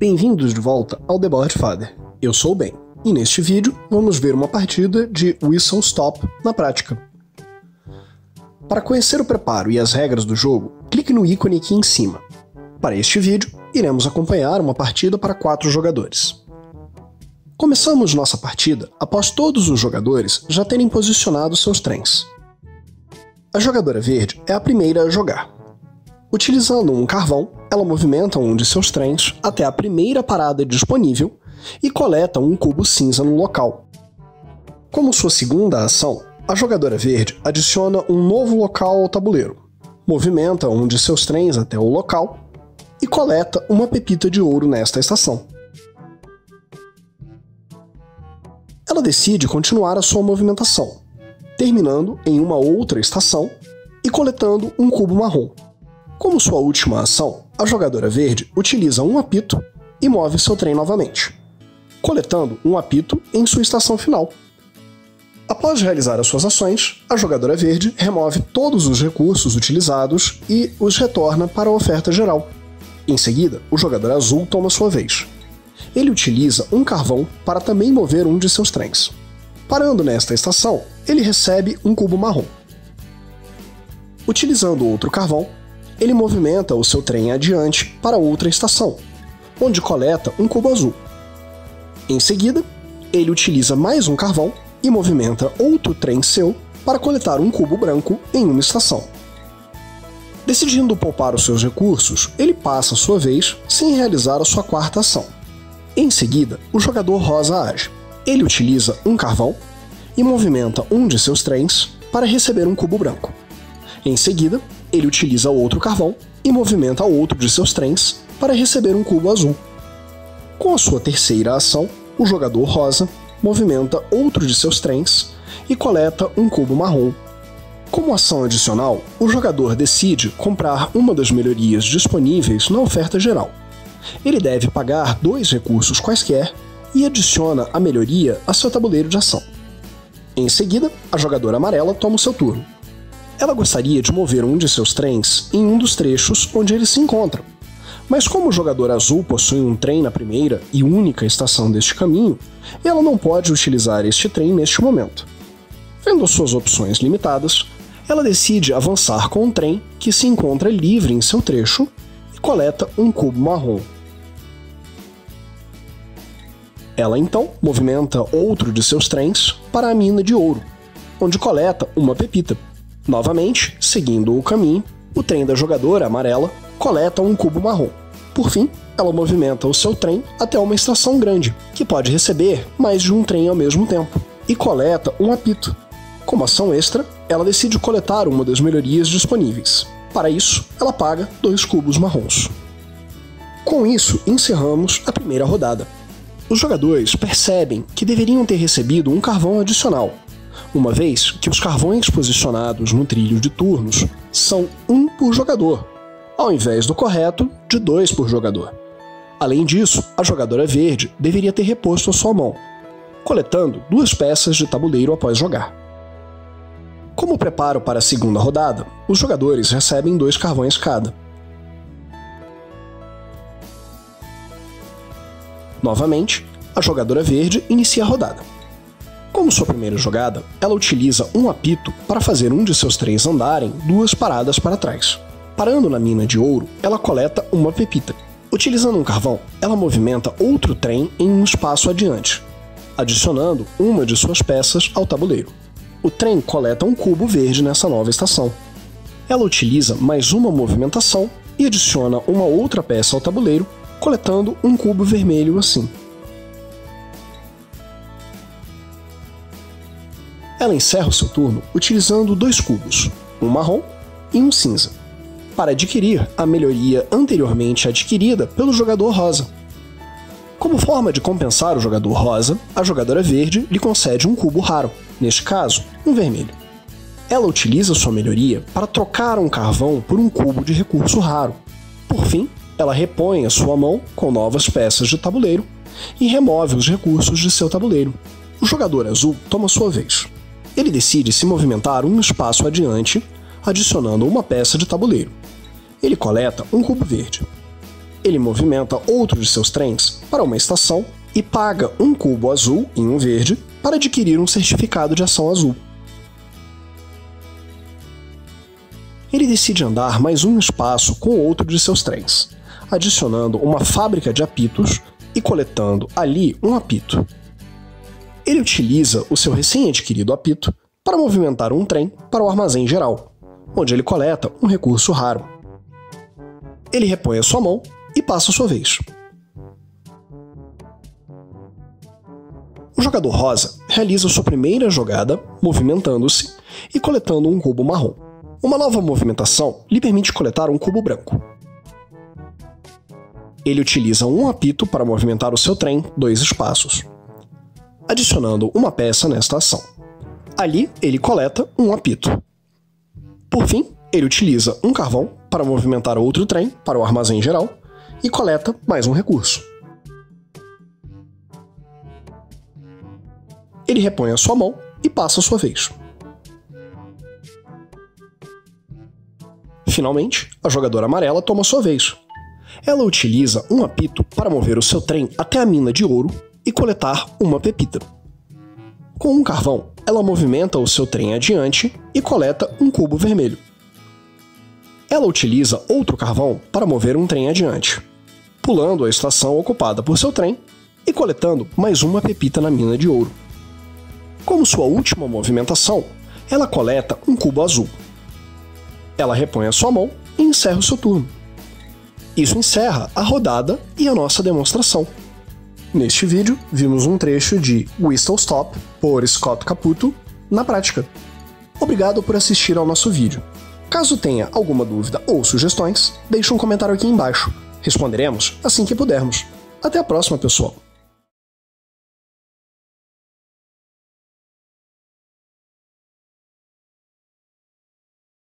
Bem-vindos de volta ao The Board Father. Eu sou o Ben, e neste vídeo vamos ver uma partida de Whistle Stop na prática. Para conhecer o preparo e as regras do jogo, clique no ícone aqui em cima. Para este vídeo, iremos acompanhar uma partida para quatro jogadores. Começamos nossa partida após todos os jogadores já terem posicionado seus trens. A jogadora verde é a primeira a jogar. Utilizando um carvão, ela movimenta um de seus trens até a primeira parada disponível e coleta um cubo cinza no local. Como sua segunda ação, a jogadora verde adiciona um novo local ao tabuleiro, movimenta um de seus trens até o local e coleta uma pepita de ouro nesta estação. Ela decide continuar a sua movimentação, terminando em uma outra estação e coletando um cubo marrom. Como sua última ação, a jogadora verde utiliza um apito e move seu trem novamente, coletando um apito em sua estação final. Após realizar as suas ações, a jogadora verde remove todos os recursos utilizados e os retorna para a oferta geral. Em seguida, o jogador azul toma sua vez. Ele utiliza um carvão para também mover um de seus trens. Parando nesta estação, ele recebe um cubo marrom. Utilizando outro carvão, ele movimenta o seu trem adiante para outra estação, onde coleta um cubo azul. Em seguida, ele utiliza mais um carvão e movimenta outro trem seu para coletar um cubo branco em uma estação. Decidindo poupar os seus recursos, ele passa a sua vez sem realizar a sua quarta ação. Em seguida, o jogador rosa age. Ele utiliza um carvão e movimenta um de seus trens para receber um cubo branco. Em seguida, ele utiliza outro carvão e movimenta outro de seus trens para receber um cubo azul. Com a sua terceira ação, o jogador rosa movimenta outro de seus trens e coleta um cubo marrom. Como ação adicional, o jogador decide comprar uma das melhorias disponíveis na oferta geral. Ele deve pagar dois recursos quaisquer e adiciona a melhoria a seu tabuleiro de ação. Em seguida, a jogadora amarela toma o seu turno. Ela gostaria de mover um de seus trens em um dos trechos onde eles se encontram. Mas como o jogador azul possui um trem na primeira e única estação deste caminho, ela não pode utilizar este trem neste momento. Vendo suas opções limitadas, ela decide avançar com um trem que se encontra livre em seu trecho e coleta um cubo marrom. Ela então movimenta outro de seus trens para a mina de ouro, onde coleta uma pepita. Novamente, seguindo o caminho, o trem da jogadora amarela coleta um cubo marrom. Por fim, ela movimenta o seu trem até uma estação grande, que pode receber mais de um trem ao mesmo tempo, e coleta um apito. Como ação extra, ela decide coletar uma das melhorias disponíveis. Para isso, ela paga dois cubos marrons. Com isso, encerramos a primeira rodada. Os jogadores percebem que deveriam ter recebido um carvão adicional, uma vez que os carvões posicionados no trilho de turnos são um por jogador, ao invés do correto de dois por jogador. Além disso, a jogadora verde deveria ter reposto a sua mão, coletando duas peças de tabuleiro após jogar. Como preparo para a segunda rodada, os jogadores recebem dois carvões cada. Novamente, a jogadora verde inicia a rodada. Como sua primeira jogada, ela utiliza um apito para fazer um de seus trens andarem duas paradas para trás. Parando na mina de ouro, ela coleta uma pepita. Utilizando um carvão, ela movimenta outro trem em um espaço adiante, adicionando uma de suas peças ao tabuleiro. O trem coleta um cubo verde nessa nova estação. Ela utiliza mais uma movimentação e adiciona uma outra peça ao tabuleiro coletando um cubo vermelho assim. Ela encerra o seu turno utilizando dois cubos, um marrom e um cinza, para adquirir a melhoria anteriormente adquirida pelo jogador rosa. Como forma de compensar o jogador rosa, a jogadora verde lhe concede um cubo raro, neste caso, um vermelho. Ela utiliza sua melhoria para trocar um carvão por um cubo de recurso raro. Por fim, ela repõe a sua mão com novas peças de tabuleiro e remove os recursos de seu tabuleiro. O jogador azul toma sua vez. Ele decide se movimentar um espaço adiante, adicionando uma peça de tabuleiro. Ele coleta um cubo verde. ele movimenta outro de seus trens para uma estação e paga um cubo azul e um verde para adquirir um certificado de ação azul. Ele decide andar mais um espaço com outro de seus trens, adicionando uma fábrica de apitos e coletando ali um apito. Ele utiliza o seu recém-adquirido apito para movimentar um trem para o armazém geral, onde ele coleta um recurso raro. Ele repõe a sua mão e passa a sua vez. O jogador rosa realiza sua primeira jogada movimentando-se e coletando um cubo marrom. Uma nova movimentação lhe permite coletar um cubo branco. Ele utiliza um apito para movimentar o seu trem dois espaços, adicionando uma peça nesta ação. Ali, ele coleta um apito. Por fim, ele utiliza um carvão para movimentar outro trem para o armazém geral e coleta mais um recurso. Ele repõe a sua mão e passa a sua vez. Finalmente, a jogadora amarela toma sua vez. Ela utiliza um apito para mover o seu trem até a mina de ouro e coletar uma pepita. Com um carvão, ela movimenta o seu trem adiante e coleta um cubo vermelho. Ela utiliza outro carvão para mover um trem adiante pulando a estação ocupada por seu trem e coletando mais uma pepita na mina de ouro. Como sua última movimentação, ela coleta um cubo azul. Ela repõe a sua mão e encerra o seu turno. Isso encerra a rodada e a nossa demonstração. Neste vídeo, vimos um trecho de Whistle Stop, por Scott Caputo, na prática. Obrigado por assistir ao nosso vídeo. Caso tenha alguma dúvida ou sugestões, deixe um comentário aqui embaixo Responderemos assim que pudermos. Até a próxima, pessoal!